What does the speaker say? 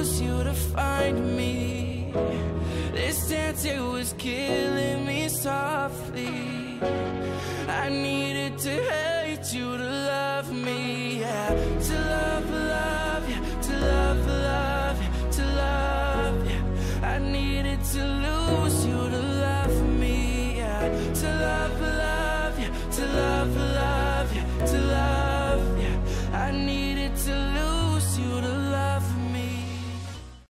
chose you to find me This tattoo was killing me softly I needed to hate you to love me, yeah To love, love, yeah. to love, love, yeah. to love yeah. I needed to lose you